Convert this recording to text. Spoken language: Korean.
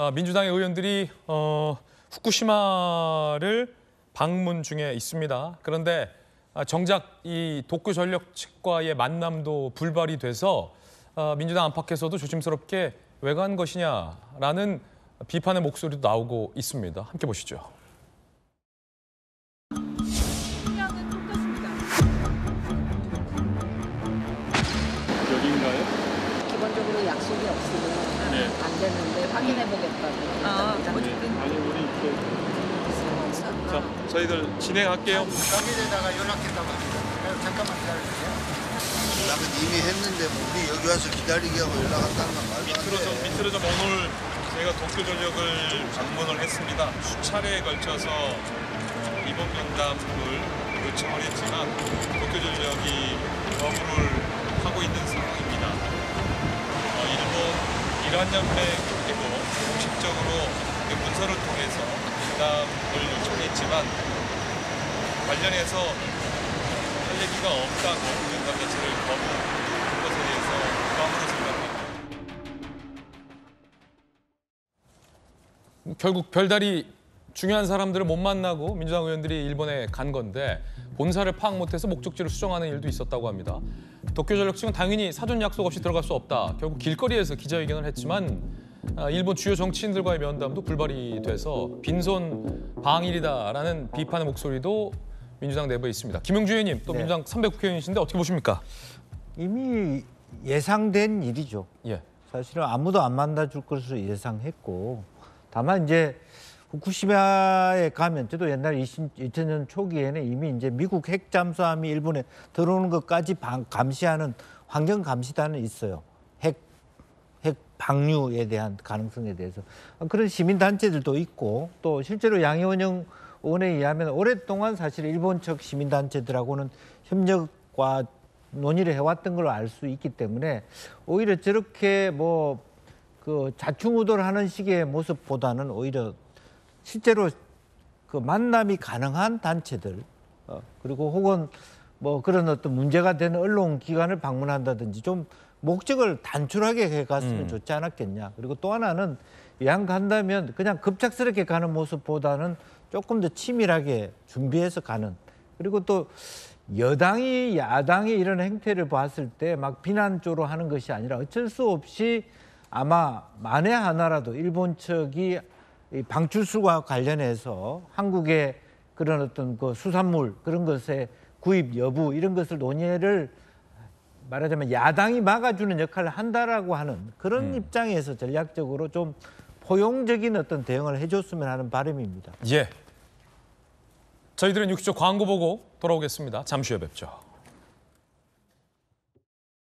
아, 민주당의 의원들이 어, 후쿠시마를 방문 중에 있습니다. 그런데 아, 정작 이 도쿄 전력 측과의 만남도 불발이 돼서 아, 민주당 안팎에서도 조심스럽게 왜 간 것이냐라는 비판의 목소리도 나오고 있습니다. 함께 보시죠. 기본적으로 약속이 없으면 네. 안 되는데 확인해 보겠다고. 아, 어쨌든 아니 우리 이렇게. 자 저희들 진행할게요. 당일에다가 연락했다고 합니다. 잠깐만 기다려주세요. 나는 이미 했는데 뭐 우리 여기 와서 기다리게 하고 연락 한다는 건 말도 안 밑으로 좀 돼. 밑으로 좀 오늘 저희가 도쿄 전력을 방문을 했습니다. 수차례에 걸쳐서 어, 이번 면담을 요청을 했지만 도쿄 전력이 그리고 공식적으로 그 문서를 통해서 면담을 요청했지만 관련해서 할 얘기가 없다고 면담 자체를 거부한 것에 대해서 부감으로 생각합니다. 결국 별다리 중요한 사람들을 못 만나고 민주당 의원들이 일본에 간 건데 본사를 파악 못해서 목적지를 수정하는 일도 있었다고 합니다. 도쿄전력 측은 당연히 사전 약속 없이 들어갈 수 없다. 결국 길거리에서 기자회견을 했지만 아, 일본 주요 정치인들과의 면담도 불발이 돼서 빈손 방일이다라는 비판의 목소리도 민주당 내부에 있습니다. 김용주 의원님 또 네. 민주당 300국회의원이신데 어떻게 보십니까? 이미 예상된 일이죠. 예. 사실은 아무도 안 만나줄 것으로 예상했고 다만 이제 후쿠시마에 가면 저도 옛날 20, 2000년 초기에는 이미 이제 미국 핵 잠수함이 일본에 들어오는 것까지 방- 감시하는 환경 감시단은 있어요. 핵, 핵 방류에 대한 가능성에 대해서 그런 시민 단체들도 있고 또 실제로 양의원영 의원에 의하면 오랫동안 사실 일본 측 시민 단체들하고는 협력과 논의를 해왔던 걸로 알 수 있기 때문에 오히려 저렇게 뭐 그 자충우돌하는 식의 모습보다는 오히려 실제로 그 만남이 가능한 단체들 어, 그리고 혹은 뭐 그런 어떤 문제가 되는 언론 기관을 방문한다든지 좀 목적을 단출하게 해 갔으면 음. 좋지 않았겠냐. 그리고 또 하나는 양 간다면 그냥 급작스럽게 가는 모습보다는 조금 더 치밀하게 준비해서 가는 그리고 또 여당이 야당이 이런 행태를 봤을 때 막 비난 쪽으로 하는 것이 아니라 어쩔 수 없이 아마 만에 하나라도 일본 측이 이 방출수와 관련해서 한국의 그런 어떤 그 수산물 그런 것의 구입 여부 이런 것을 논의를 말하자면 야당이 막아주는 역할을 한다라고 하는 그런 입장에서 전략적으로 좀 포용적인 어떤 대응을 해줬으면 하는 바람입니다. 예. 저희들은 60초 광고 보고 돌아오겠습니다. 잠시 후에 뵙죠.